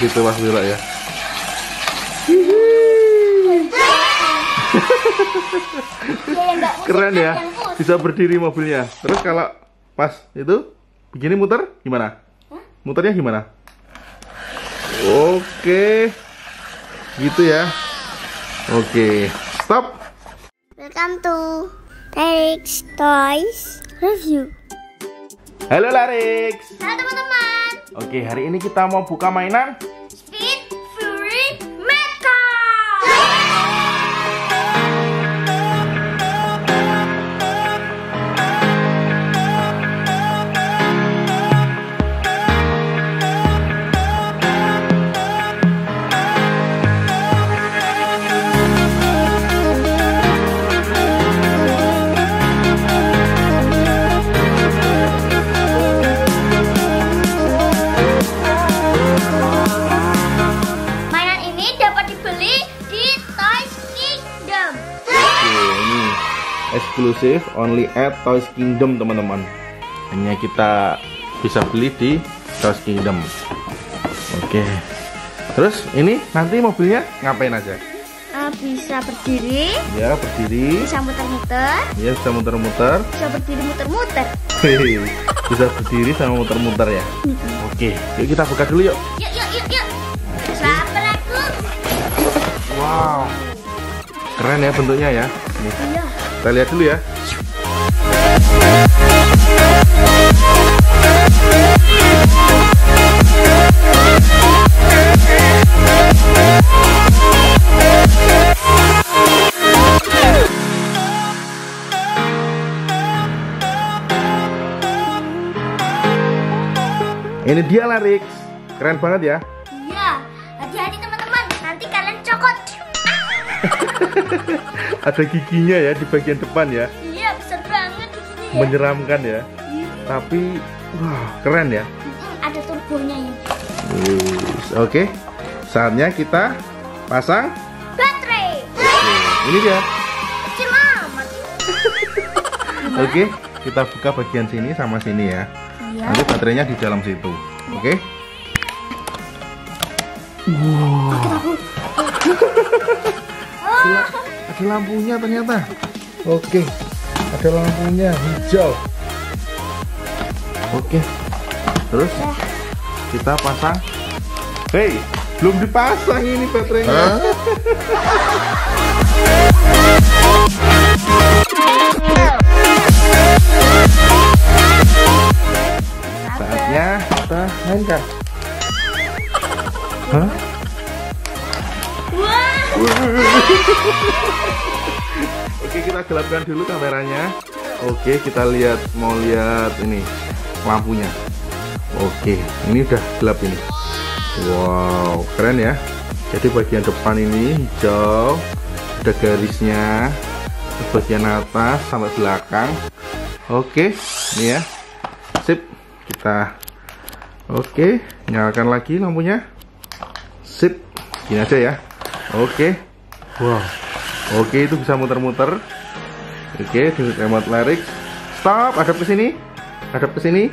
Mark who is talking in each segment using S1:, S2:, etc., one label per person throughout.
S1: gitu Mas Wira ya. Keren ya, bisa berdiri mobilnya. Terus kalau pas itu begini muter gimana? Muternya gimana? Oke, gitu ya. Oke, stop.
S2: Welcome to Eric's Toys Review.
S1: Halo Larix.
S2: Halo teman-teman,
S1: Oke, hari ini kita mau buka mainan. Eksklusif only at Toys Kingdom teman-teman. Hanya kita bisa beli di Toys Kingdom. Oke. Terus ini nanti mobilnya ngapain aja?
S2: Ah, bisa berdiri,
S1: Ya berdiri,
S2: bisa muter-muter,
S1: ya bisa muter-muter,
S2: bisa berdiri muter-muter.
S1: Bisa berdiri sama muter-muter ya. Oke, yuk kita buka dulu yuk.
S2: Yuk, yuk, yuk, yuk. Aku?
S1: Wow, keren ya bentuknya ya.
S2: Iya.
S1: Kita lihat dulu ya. Ini dia lah Rix. Keren banget ya.
S2: Iya. Hati-hati teman-teman, nanti kalian cokot.
S1: Ada giginya ya di bagian depan ya.
S2: Iya, besar banget giginya ya.
S1: Menyeramkan ya.
S2: Iya.
S1: Tapi wah, keren ya.
S2: Ada turbonya ya.
S1: Wis, Oke. Saatnya kita pasang.
S2: Baterai.
S1: Oke, ini dia. Oke, kita buka bagian sini sama sini ya.
S2: Iya.
S1: Nanti baterainya di dalam situ. Oke. Wow. ada lampunya ternyata. Oke. Ada lampunya hijau. Oke. Terus kita pasang. Hei, belum dipasang ini baterainya. Saatnya kita mainkan. Hah? Oke kita gelapkan dulu kameranya. Oke kita lihat mau lihat ini lampunya. Oke ini udah gelap ini. Wow keren ya. Jadi bagian depan ini hijau, ada garisnya. Bagian atas sampai belakang. Oke ini ya. Sip kita. Oke nyalakan lagi lampunya. Sip gini aja ya. Oke. Wow. Oke, itu bisa muter-muter. Oke, di remote lirik. Stop, hadap ke sini. Hadap ke sini.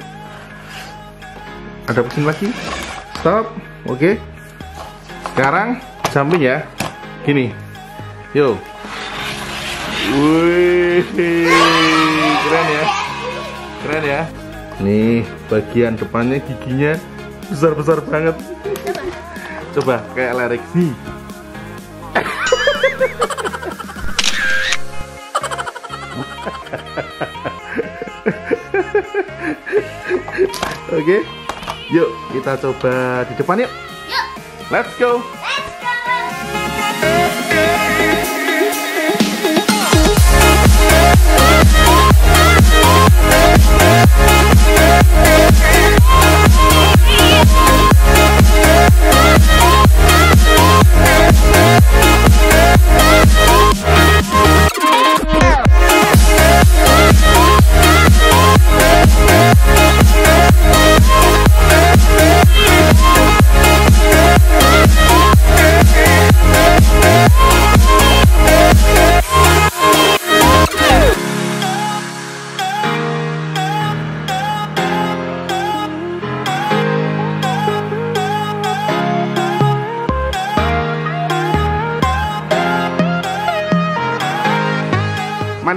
S1: Hadap ke sini lagi. Stop. Oke. Sekarang samping ya. Gini. Yo. Wih, keren ya. Keren ya. Nih, bagian depannya giginya besar-besar banget. Coba kayak lirik nih. Oke, yuk kita coba di depan yuk.
S2: Yuk,
S1: Let's go.
S2: let's go.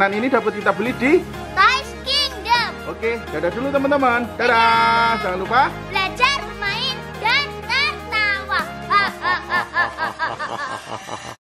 S1: makanan ini dapat kita beli di
S2: Toys Kingdom.
S1: Oke, dadah dulu teman-teman. Dadah. dadah. Jangan lupa
S2: belajar, bermain, dan tertawa.